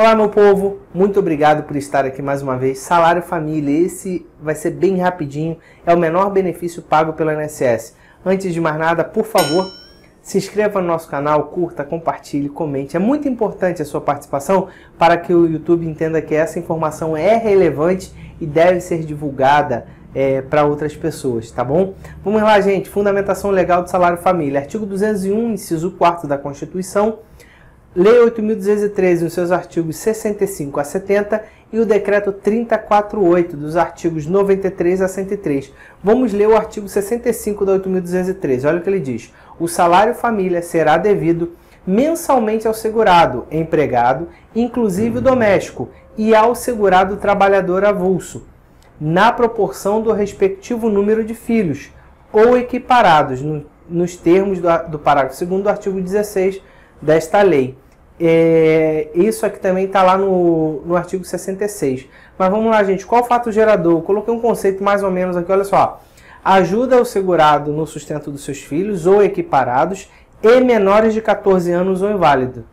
Olá, meu povo, muito obrigado por estar aqui mais uma vez. Salário Família, esse vai ser bem rapidinho, é o menor benefício pago pelo INSS. Antes de mais nada, por favor, se inscreva no nosso canal, curta, compartilhe, comente. É muito importante a sua participação para que o YouTube entenda que essa informação é relevante e deve ser divulgada é, para outras pessoas, tá bom? Vamos lá, gente. Fundamentação legal do salário família. Artigo 201, inciso 4 da Constituição Lei 8.213, nos seus artigos 65 a 70, e o Decreto 348, dos artigos 93 a 103. Vamos ler o artigo 65 da 8.213. Olha o que ele diz. O salário família será devido mensalmente ao segurado, empregado, inclusive doméstico, e ao segurado trabalhador avulso, na proporção do respectivo número de filhos, ou equiparados, no, nos termos do, do parágrafo 2 do artigo 16 desta lei. É, isso aqui também está lá no, no artigo 66. Mas vamos lá, gente. Qual o fato gerador? Coloquei um conceito mais ou menos aqui, olha só. Ajuda o segurado no sustento dos seus filhos ou equiparados e menores de 14 anos ou inválido.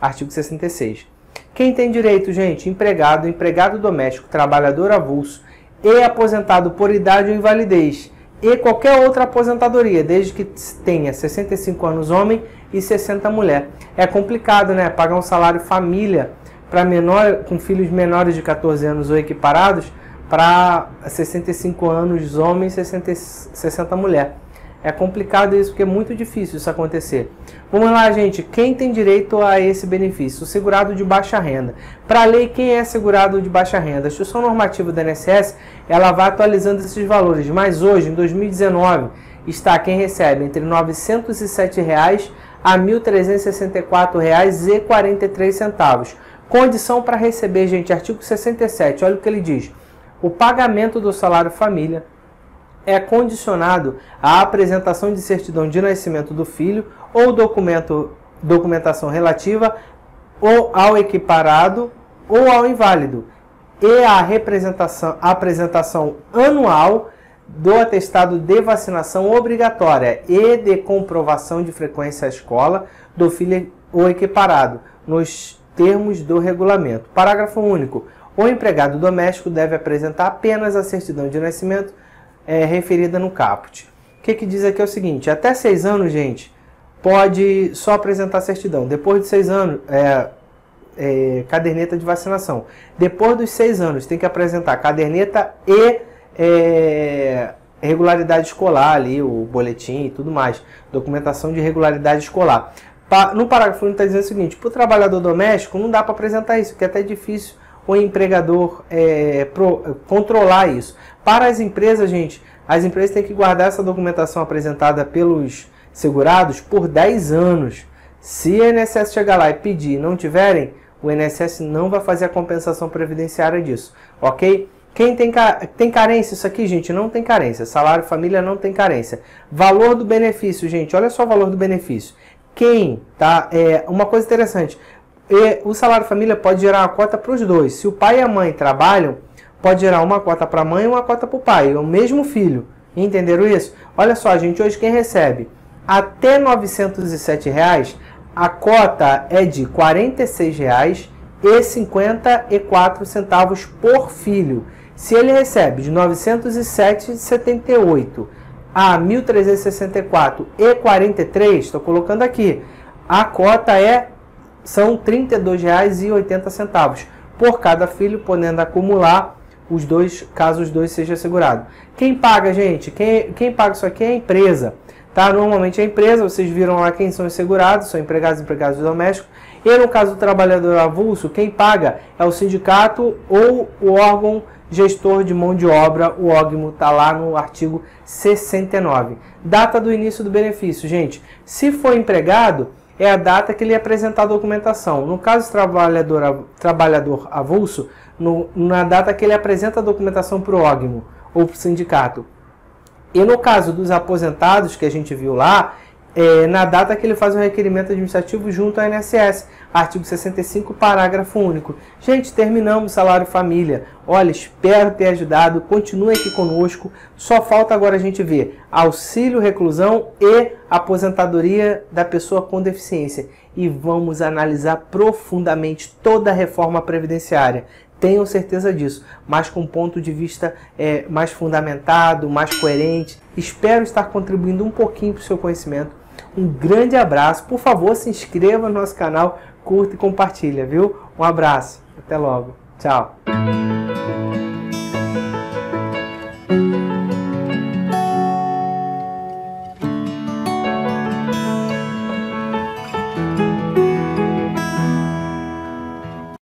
Artigo 66. Quem tem direito, gente? Empregado, empregado doméstico, trabalhador avulso e aposentado por idade ou invalidez e qualquer outra aposentadoria, desde que tenha 65 anos homem e 60 mulher. É complicado, né? Pagar um salário família para menor com filhos menores de 14 anos ou equiparados para 65 anos homem e 60, 60 mulher. É complicado isso porque é muito difícil isso acontecer. Vamos lá, gente. Quem tem direito a esse benefício? O segurado de baixa renda. Para a lei, quem é segurado de baixa renda? A Instituição Normativa da INSS ela vai atualizando esses valores, mas hoje, em 2019, está quem recebe entre 907 reais a R$ 1.364,43. Condição para receber, gente, artigo 67, olha o que ele diz. O pagamento do salário família é condicionado à apresentação de certidão de nascimento do filho ou documento, documentação relativa ou ao equiparado ou ao inválido e à representação, apresentação anual do atestado de vacinação obrigatória e de comprovação de frequência à escola do filho ou equiparado, nos termos do regulamento. Parágrafo único. O empregado doméstico deve apresentar apenas a certidão de nascimento é, referida no caput. O que, que diz aqui é o seguinte: até seis anos, gente, pode só apresentar certidão. Depois de seis anos, é, é, caderneta de vacinação. Depois dos seis anos, tem que apresentar caderneta e é, regularidade escolar ali, o boletim e tudo mais. Documentação de regularidade escolar. No parágrafo 1 está dizendo o seguinte: para o trabalhador doméstico não dá para apresentar isso, porque é até difícil o empregador é, pro, controlar isso. Para as empresas, gente, as empresas têm que guardar essa documentação apresentada pelos segurados por 10 anos. Se a INSS chegar lá e pedir e não tiverem, o INSS não vai fazer a compensação previdenciária disso, ok? Quem tem, tem carência? Isso aqui, gente, não tem carência. Salário família não tem carência. Valor do benefício, gente, olha só o valor do benefício. Quem, tá? É, uma coisa interessante, é, o salário família pode gerar uma cota para os dois. Se o pai e a mãe trabalham, pode gerar uma cota para a mãe e uma cota para o pai, é o mesmo filho. Entenderam isso? Olha só, gente, hoje quem recebe até 907 reais, a cota é de R$ 46,54 por filho. Se ele recebe de 907,78 a 1.364,43, estou colocando aqui, a cota é são R$ 32,80 por cada filho, podendo acumular os dois, caso os dois sejam assegurados. Quem paga, gente? Quem, quem paga isso aqui é a empresa. Tá? Normalmente a empresa, vocês viram lá quem são os segurados, são empregados e empregados domésticos. E no caso do trabalhador avulso, quem paga é o sindicato ou o órgão gestor de mão de obra, o OGMO, está lá no artigo 69. Data do início do benefício, gente. Se for empregado, é a data que ele apresentar a documentação. No caso do trabalhador, trabalhador avulso, no, na data que ele apresenta a documentação para o OGMO ou para o sindicato. E no caso dos aposentados que a gente viu lá, é, na data que ele faz o requerimento administrativo junto ao INSS. Artigo 65, parágrafo único. Gente, terminamos salário família. Olha, espero ter ajudado. Continue aqui conosco. Só falta agora a gente ver auxílio reclusão e aposentadoria da pessoa com deficiência. E vamos analisar profundamente toda a reforma previdenciária. Tenho certeza disso, mas com um ponto de vista é, mais fundamentado, mais coerente. Espero estar contribuindo um pouquinho para o seu conhecimento. Um grande abraço. Por favor, se inscreva no nosso canal, curta e compartilha, viu? Um abraço. Até logo. Tchau.